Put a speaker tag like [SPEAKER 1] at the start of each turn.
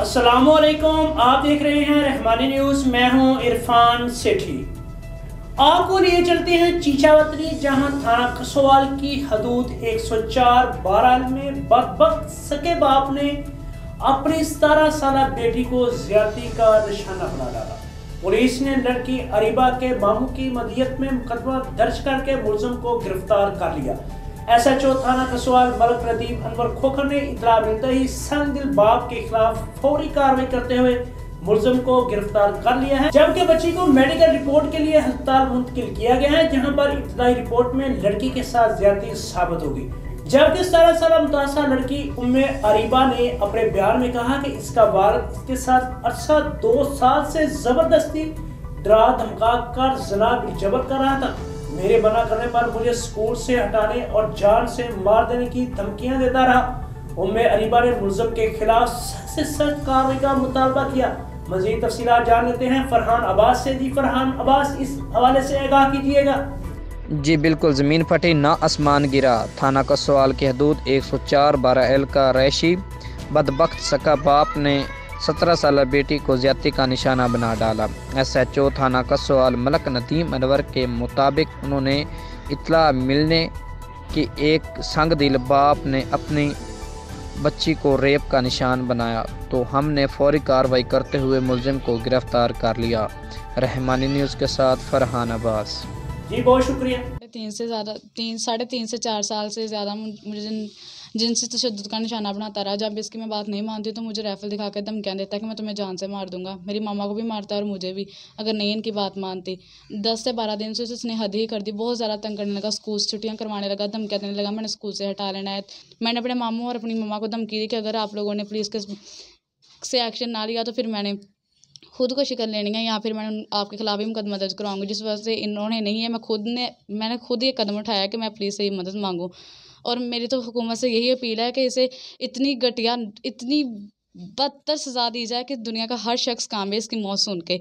[SPEAKER 1] असलकुम आप देख रहे हैं रहमानी न्यूज़, मैं हूँ इरफान सेठी। आपको लिए चलते हैं चीचावतरी, जहाँ थाना कसवाल की हदूद 104 बारह में बदबक सके बाप ने अपनी सतारह साल बेटी को ज़्यादा का निशाना बना डाला। पुलिस ने लड़की अरीबा के मामू की मदियत में मुकदमा दर्ज करके मुलजम को गिरफ़्तार कर लिया। एस एच ओ थाना कसवाल मलक प्रदीप अनवर खोखर ने इतला मिलते ही संदिल बाप के खिलाफ फौरी कार्रवाई करते हुए मुलजम को गिरफ़्तार कर लिया है। जबकि बच्ची को मेडिकल रिपोर्ट के लिए अस्पताल मुंतकिल किया गया है, जहाँ पर इब्तदाई रिपोर्ट में लड़की के साथ ज़्यादा साबित होगी। जबकि सतारह साल मुतासर लड़की उम्मे अरीबा ने अपने बयान में कहा कि इसका वारद इसके साथ अरसा दो साल से ज़बरदस्ती डरा, धमका कर जना जबर कर रहा था। मेरे मना करने पर मुझे स्कूल से हटाने और जान से मार देने की धमकियाँ देता रहा। उम्मे अरीबा ने मुलजम के खिलाफ सख्त से सख्त कार्रवाई का मुतालबा किया। मजीद तफसी जान लेते हैं। फरहान अब्बास से जी। फरहान अब्बास, इस हवाले से आगाह कीजिएगा।
[SPEAKER 2] जी, बिल्कुल, ज़मीन फटी, ना आसमान गिरा। थाना का सवाल की हदूद 104 बारह एल का रैशी बदबख्त सका बाप ने सत्रह साल बेटी को ज़्यादा का निशाना बना डाला। एस एच ओ थाना कसवाल मलक नदीम अनवर के मुताबिक उन्होंने इतला मिलने कि एक संग दिल बाप ने अपनी बच्ची को रेप का निशान बनाया। तो हमने फौरी कार्रवाई करते हुए मुलजिम को गिरफ़्तार कर लिया। रहमानी न्यूज़ के साथ फरहान अब्बास।
[SPEAKER 1] जी बहुत शुक्रिया।
[SPEAKER 3] तीन से ज़्यादा तीन साढ़े तीन से चार साल से ज़्यादा मुझे जिनसे तशद का निशाना बनाता रहा, जब इसकी मैं बात नहीं मानती तो मुझे राइफल दिखा कर धमकियाँ देता कि मैं तुम्हें जान से मार दूँगा। मेरी मामा को भी मारता और मुझे भी, अगर नहीं इनकी बात मानती। दस से बारह दिन से उसने हद ही कर दी। बहुत ज़्यादा तंग करने लगा, स्कूल से छुट्टियाँ करवाने लगा, धमकियाँ देने लगा, मैंने स्कूल से हटा लेना है। मैंने अपने मामू और अपनी मम्मा को धमकी दी कि अगर आप लोगों ने पुलिस के से एक्शन ना लिया तो फिर मैंने खुद को शिकन लेनी है, या फिर मैं आपके खिलाफ ही मुकदमा दर्ज करवाऊँगी जिस वजह से इन्होंने नहीं है, मैं खुद ने, मैंने खुद ये कदम उठाया कि मैं पुलिस से ही मदद मांगूँ। और मेरी तो हुकूमत से यही अपील है कि इसे इतनी घटिया, इतनी बदतर सज़ा दी जाए कि दुनिया का हर शख्स काम है इसकी मौत सुन के।